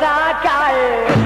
ऐसा चाल